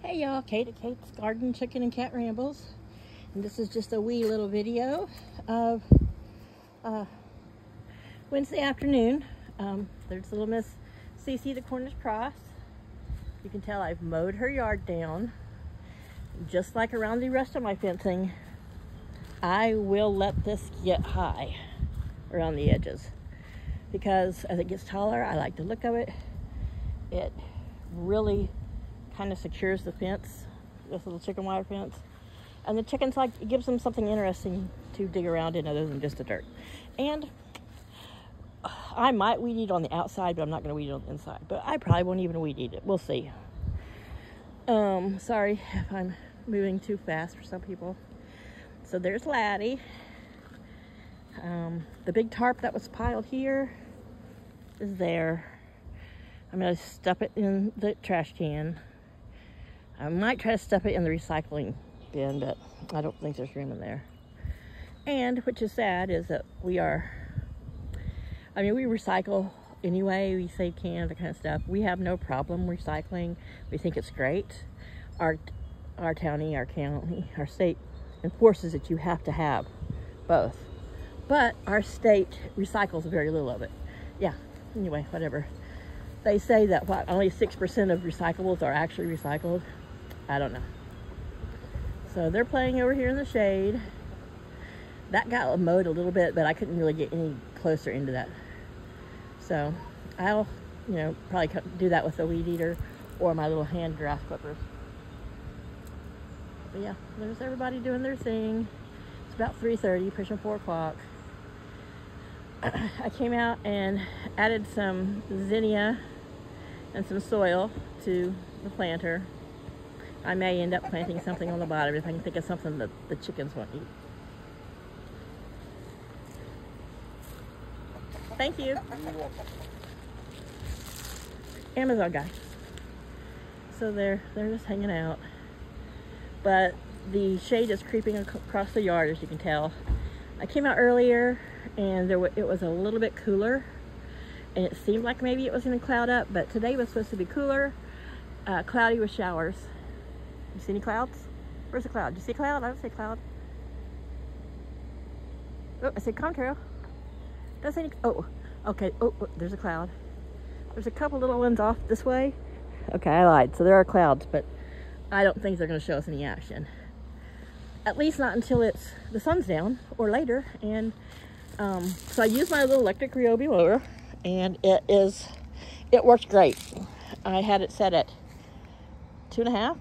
Hey y'all, Kate at Kate's Garden Chicken and Cat Rambles. And this is just a wee little video of uh, Wednesday afternoon. Um, there's little Miss Cece the Cornish Cross. You can tell I've mowed her yard down. Just like around the rest of my fencing, I will let this get high around the edges because as it gets taller, I like the look of it. It really kind of secures the fence, this little chicken wire fence. And the chickens like, it gives them something interesting to dig around in other than just the dirt. And I might weed eat on the outside, but I'm not going to weed eat on the inside. But I probably won't even weed eat it. We'll see. Um, sorry if I'm moving too fast for some people. So there's Laddie. Um, the big tarp that was piled here is there. I'm going to stuff it in the trash can. I might try to stuff it in the recycling bin, but I don't think there's room in there. And, which is sad, is that we are, I mean, we recycle anyway. We save cans, that kind of stuff. We have no problem recycling. We think it's great. Our, our county, our county, our state enforces that you have to have both. But our state recycles very little of it. Yeah, anyway, whatever. They say that what only 6% of recyclables are actually recycled. I don't know. So they're playing over here in the shade. That got mowed a little bit, but I couldn't really get any closer into that. So I'll, you know, probably do that with a weed eater or my little hand grass clippers. But yeah, there's everybody doing their thing. It's about 3.30, pushing 4 o'clock. I came out and added some zinnia and some soil to the planter. I may end up planting something on the bottom if I can think of something that the chickens won't eat. Thank you. Amazon guy. So they're they're just hanging out. But the shade is creeping across the yard as you can tell. I came out earlier and there it was a little bit cooler and it seemed like maybe it was going to cloud up but today was supposed to be cooler uh, cloudy with showers you see any clouds? Where's the cloud? Do you see a cloud? I don't see a cloud. Oh I see contrail. Does any oh okay. Oh, oh there's a cloud. There's a couple little ones off this way. Okay I lied. So there are clouds but I don't think they're going to show us any action. At least not until it's the sun's down or later and um, so I use my little electric Ryobi mower and it is, it works great. I had it set at two and a half.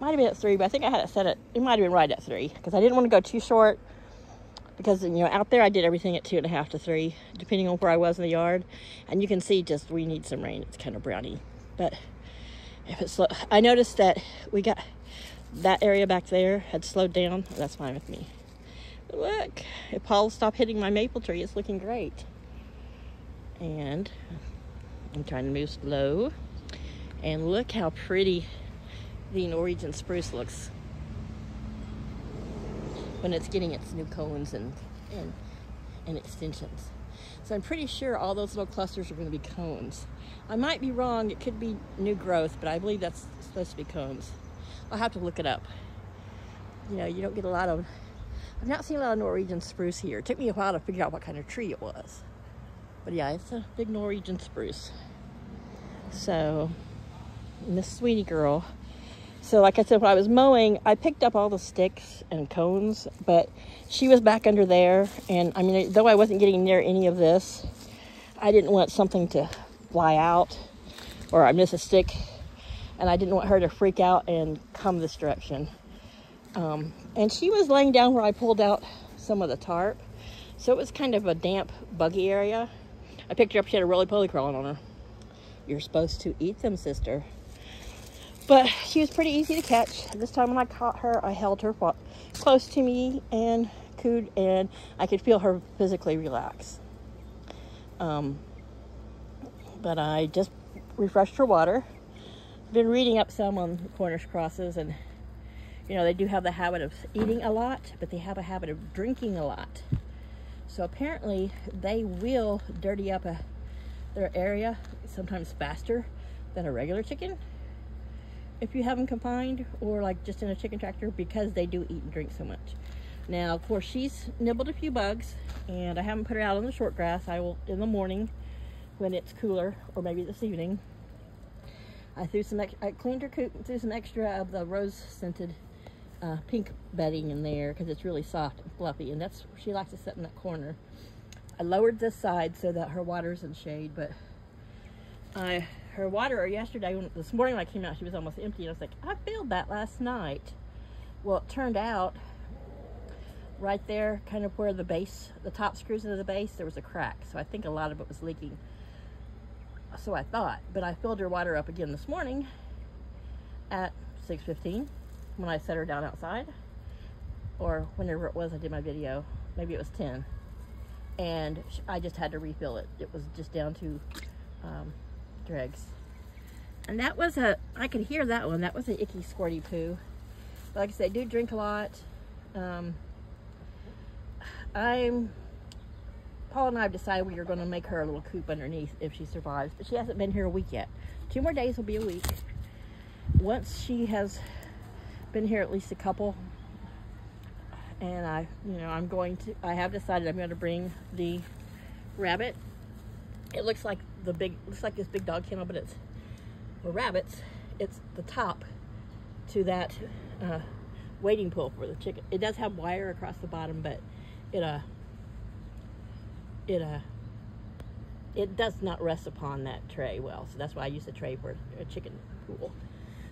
Might have been at three, but I think I had it set at, it might have been right at three because I didn't want to go too short because, you know, out there I did everything at two and a half to three, depending on where I was in the yard. And you can see just we need some rain. It's kind of browny, but if it's, I noticed that we got that area back there had slowed down. That's fine with me. Look, if Paul stopped hitting my maple tree, it's looking great. And I'm trying to move slow. And look how pretty the Norwegian spruce looks when it's getting its new cones and, and, and extensions. So I'm pretty sure all those little clusters are going to be cones. I might be wrong, it could be new growth, but I believe that's supposed to be cones. I'll have to look it up. You know, you don't get a lot of I've not seen a lot of Norwegian spruce here. It took me a while to figure out what kind of tree it was. But yeah, it's a big Norwegian spruce. So, Miss Sweetie Girl. So like I said, when I was mowing, I picked up all the sticks and cones, but she was back under there. And I mean, though I wasn't getting near any of this, I didn't want something to fly out or I miss a stick. And I didn't want her to freak out and come this direction. Um, and she was laying down where I pulled out some of the tarp. So it was kind of a damp, buggy area. I picked her up, she had a roly-poly crawling on her. You're supposed to eat them, sister. But she was pretty easy to catch. This time when I caught her, I held her close to me and cooed, and I could feel her physically relax. Um, but I just refreshed her water. I've Been reading up some on Cornish crosses and you know, they do have the habit of eating a lot, but they have a habit of drinking a lot. So apparently they will dirty up a, their area sometimes faster than a regular chicken if you have them confined or like just in a chicken tractor because they do eat and drink so much. Now, of course, she's nibbled a few bugs and I haven't put her out on the short grass. I will in the morning when it's cooler or maybe this evening. I threw some, I cleaned her coop and threw some extra of the rose scented uh, pink bedding in there because it's really soft and fluffy and that's, she likes to sit in that corner. I lowered this side so that her water's in shade, but I her water yesterday, this morning when I came out, she was almost empty. And I was like, I filled that last night. Well, it turned out right there, kind of where the base, the top screws into the base, there was a crack. So I think a lot of it was leaking. So I thought, but I filled her water up again this morning at 6.15 when I set her down outside or whenever it was I did my video. Maybe it was 10. And I just had to refill it. It was just down to um, dregs. And that was a, I could hear that one. That was an icky squirty poo. Like I said, I do drink a lot. Um, I'm, Paul and I have decided we are going to make her a little coop underneath if she survives. But she hasn't been here a week yet. Two more days will be a week. Once she has been here at least a couple, and I, you know, I'm going to, I have decided I'm going to bring the rabbit. It looks like the big, looks like this big dog kennel, but it's for rabbits. It's the top to that uh, wading pool for the chicken. It does have wire across the bottom, but it uh, it uh, it does not rest upon that tray well. So that's why I use the tray for a chicken pool.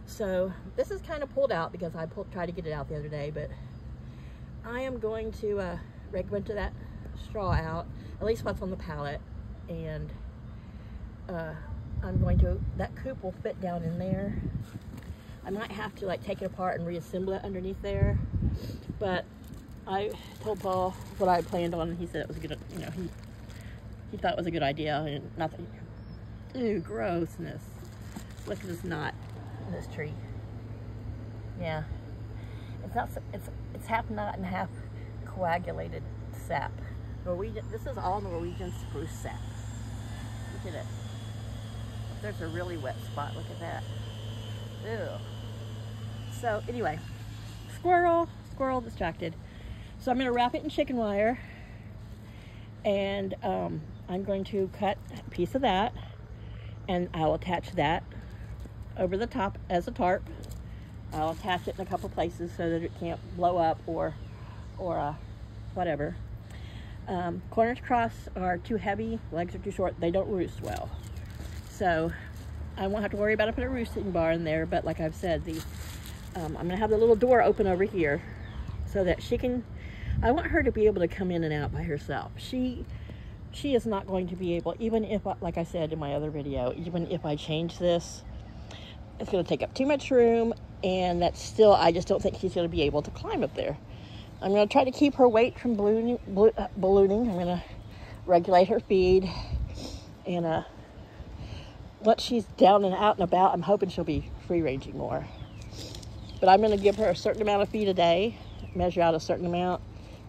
So this is kind of pulled out because I pulled, tried to get it out the other day, but I am going to uh, that straw out, at least what's on the pallet, and uh, I'm going to, that coop will fit down in there. I might have to like take it apart and reassemble it underneath there, but I told Paul what I planned on and he said it was a good, you know, he, he thought it was a good idea and nothing, ew, grossness. Look at this knot in this tree. Yeah. It's not, it's, it's half knot and half coagulated sap. Norwegian, this is all Norwegian spruce sap. Look at it there's a really wet spot. Look at that. Ew. So anyway, squirrel, squirrel distracted. So I'm going to wrap it in chicken wire and um, I'm going to cut a piece of that and I'll attach that over the top as a tarp. I'll attach it in a couple places so that it can't blow up or, or uh, whatever. Um, Cornish cross are too heavy, legs are too short, they don't roost well. So I won't have to worry about putting a roosting bar in there, but like I've said, the um, I'm gonna have the little door open over here so that she can, I want her to be able to come in and out by herself. She, she is not going to be able, even if, like I said in my other video, even if I change this, it's gonna take up too much room and that's still, I just don't think she's gonna be able to climb up there. I'm gonna try to keep her weight from ballooning, ballooning. I'm gonna regulate her feed and uh, once she's down and out and about, I'm hoping she'll be free ranging more. But I'm going to give her a certain amount of feed a day, measure out a certain amount,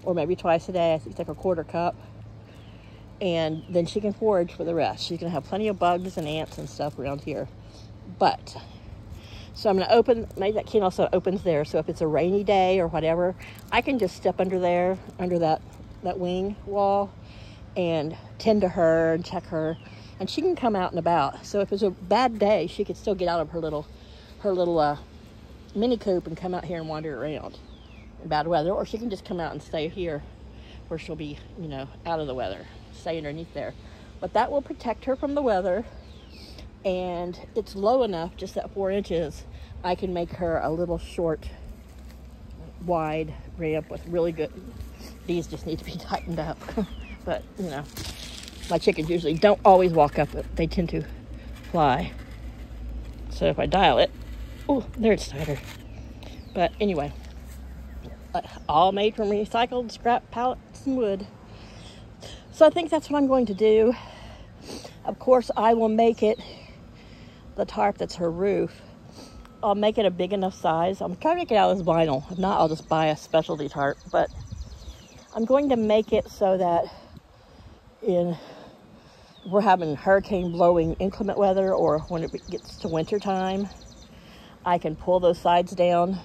or maybe twice a day. I think it's like a quarter cup. And then she can forage for the rest. She's going to have plenty of bugs and ants and stuff around here. But, so I'm going to open, maybe that kennel also opens there. So if it's a rainy day or whatever, I can just step under there, under that, that wing wall and tend to her and check her and she can come out and about. So if it's a bad day, she could still get out of her little, her little uh, mini coop and come out here and wander around in bad weather, or she can just come out and stay here where she'll be, you know, out of the weather, stay underneath there. But that will protect her from the weather, and it's low enough, just at four inches, I can make her a little short, wide ramp with really good, these just need to be tightened up, but, you know, my chickens usually don't always walk up it. They tend to fly. So if I dial it, oh, there it's tighter. But anyway, uh, all made from recycled scrap pallets and wood. So I think that's what I'm going to do. Of course, I will make it the tarp that's her roof. I'll make it a big enough size. I'm trying to make it out of this vinyl. If not, I'll just buy a specialty tarp. But I'm going to make it so that in we're having hurricane blowing inclement weather or when it gets to winter time, I can pull those sides down,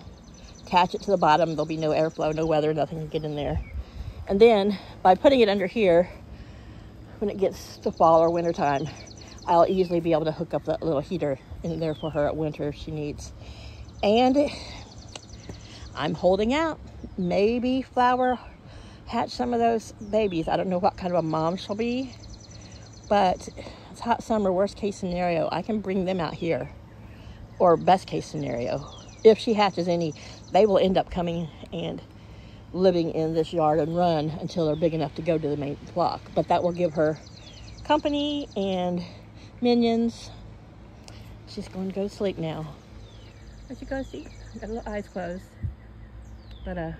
attach it to the bottom. There'll be no airflow, no weather, nothing to get in there. And then by putting it under here, when it gets to fall or winter time, I'll easily be able to hook up that little heater in there for her at winter if she needs. And I'm holding out. Maybe Flower hatch some of those babies. I don't know what kind of a mom she'll be, but it's hot summer, worst case scenario. I can bring them out here, or best case scenario. If she hatches any, they will end up coming and living in this yard and run until they're big enough to go to the main flock. But that will give her company and minions. She's going to go to sleep now. She go to sleep? Got little eyes closed. But, uh,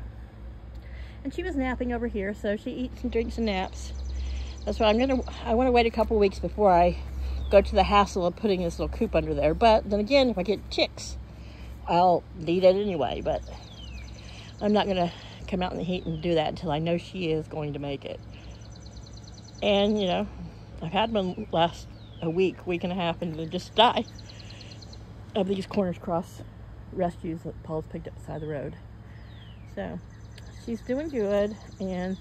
and she was napping over here, so she eats and drinks and naps. That's why I'm gonna, I wanna wait a couple weeks before I go to the hassle of putting this little coop under there. But then again, if I get chicks, I'll need it anyway, but I'm not gonna come out in the heat and do that until I know she is going to make it. And, you know, I've had one last a week, week and a half, and they just die of these Cornish Cross rescues that Paul's picked up beside the road. So she's doing good, and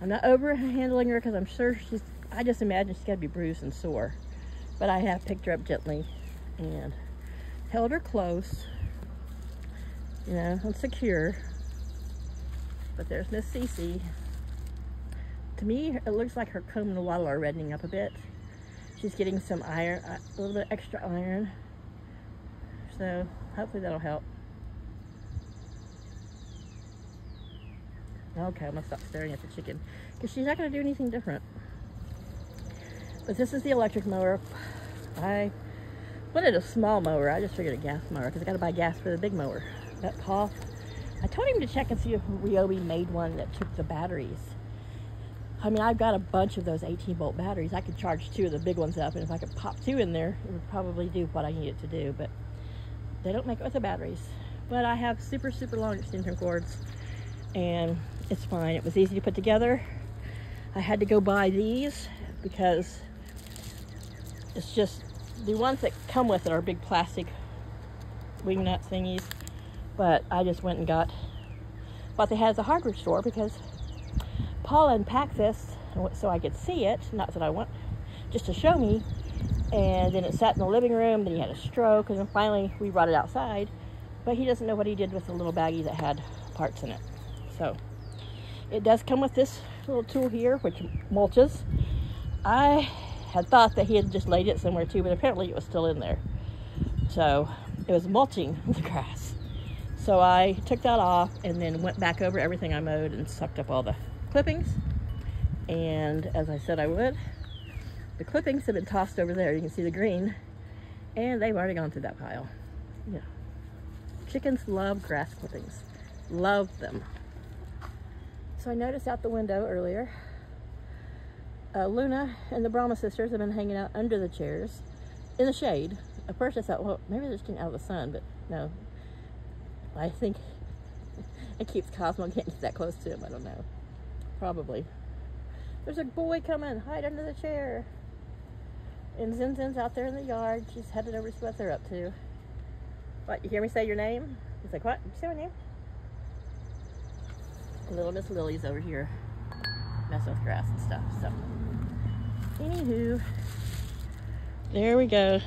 I'm not over handling her because I'm sure she's, I just imagine she's got to be bruised and sore. But I have picked her up gently and held her close, you know, and secure. But there's Miss Cece. To me, it looks like her comb and wattle are reddening up a bit. She's getting some iron, a little bit extra iron. So hopefully that'll help. Okay, I'm gonna stop staring at the chicken because she's not gonna do anything different. But this is the electric mower. I wanted a small mower. I just figured a gas mower because I gotta buy gas for the big mower. That Paul, I told him to check and see if Ryobi made one that took the batteries. I mean, I've got a bunch of those 18 volt batteries. I could charge two of the big ones up, and if I could pop two in there, it would probably do what I need it to do. But they don't make it with the batteries. But I have super, super long extension cords, and it's fine. It was easy to put together. I had to go buy these because it's just the ones that come with it are big plastic wing nut thingies. But I just went and got what they had at the hardware store because Paula unpacked this so I could see it. Not that I want, just to show me. And then it sat in the living room. Then he had a stroke. And then finally we brought it outside. But he doesn't know what he did with the little baggie that had parts in it. So it does come with this little tool here, which mulches. I had thought that he had just laid it somewhere too, but apparently it was still in there. So it was mulching the grass. So I took that off and then went back over everything I mowed and sucked up all the clippings. And as I said I would, the clippings have been tossed over there. You can see the green. And they've already gone through that pile. Yeah. Chickens love grass clippings. Love them. So I noticed out the window earlier, uh, Luna and the Brahma sisters have been hanging out under the chairs in the shade. At first I thought, well, maybe they're just getting out of the sun, but no. I think it keeps Cosmo getting that close to him. I don't know. Probably. There's a boy coming. Hide under the chair. And Zin Zin's out there in the yard. She's headed over to what they're up to. What, you hear me say your name? He's like, what? You say my name? Little Miss Lily's over here messing with grass and stuff. So, anywho, there we go.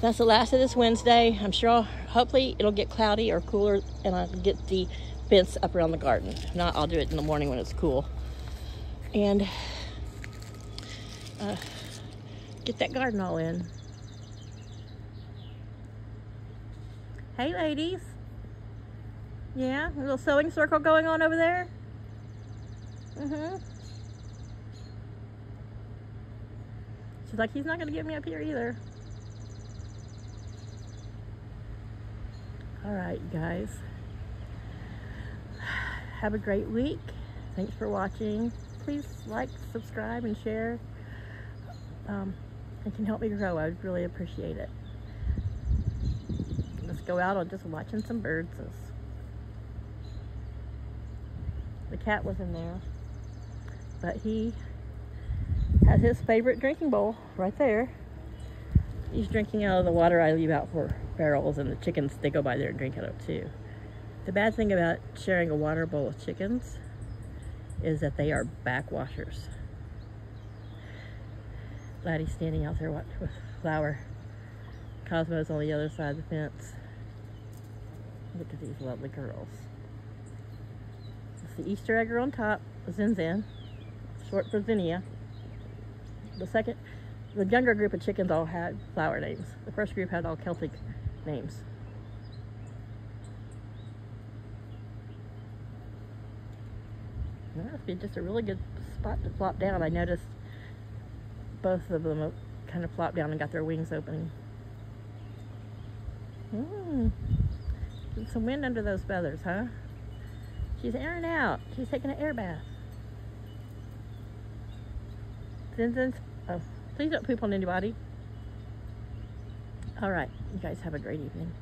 That's the last of this Wednesday. I'm sure, I'll, hopefully, it'll get cloudy or cooler and I'll get the fence up around the garden. If not, I'll do it in the morning when it's cool. And uh, get that garden all in. Hey, ladies. Yeah, a little sewing circle going on over there. Mm-hmm. She's like, he's not going to get me up here either. All right, guys. Have a great week. Thanks for watching. Please like, subscribe, and share. Um, it can help me grow. I would really appreciate it. Let's go out on just watching some birds. The cat was in there, but he has his favorite drinking bowl right there. He's drinking out of the water I leave out for barrels, and the chickens, they go by there and drink out of too. The bad thing about sharing a water bowl with chickens is that they are backwashers. Laddie's standing out there watching with Flower. Cosmo's on the other side of the fence. Look at these lovely girls. It's the Easter egg on top, Zin Zin, short for zinnia. The second, the younger group of chickens all had flower names. The first group had all Celtic names. That must be just a really good spot to flop down. I noticed both of them kind of flopped down and got their wings opening. Mmm. Some wind under those feathers, huh? She's airing out. She's taking an air bath. Zin oh, please don't poop on anybody. All right. You guys have a great evening.